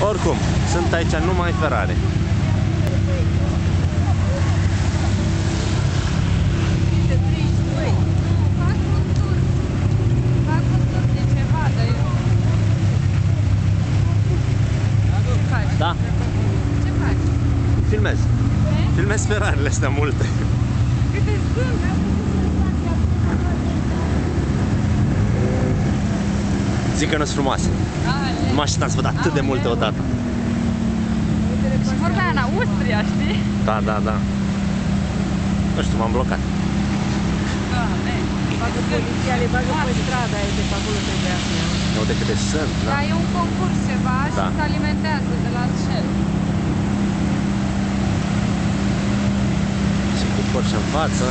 Oricum, sunt aici numai Ferrari. De 32. Fac un tur. Fac un tur de ceva, dar eu... Ce faci? Da, Ce faci? filmez. Ce? Filmez Ferrariile astea multe. Câte sunt? Zic că nu sunt frumoase. Ale. Nu mă așteptam să văd atât de multe odată. Și vorbea în Austria, știi? Da, da, da. Nu știu, m-am blocat. Doamne. Bagă poliția, le bagă pe stradă aia de pe acolo trebuia să iau. Nu de câte sunt, da? Da, e un concurs ceva și Da. se alimentează de la Shell. Și cu Porsche în față.